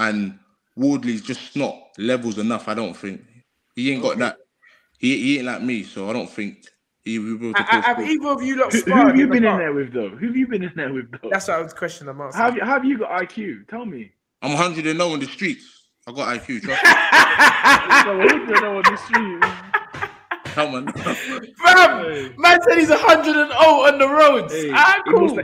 and Wardley's just not levels enough. I don't think he ain't got that. He, he ain't like me, so I don't think he will be able to I- Have either of you lot Who, Who've you been in there with though? Who have you been in there with though? That's what I was questioning. I'm asking. Have you, have you got IQ? Tell me. I'm 100 and 0 in the streets. I got IQ. Trust me. No, we oh on the streets. Come on. Fam, man said he's 100 and 0 on the roads. Hey, ah, cool.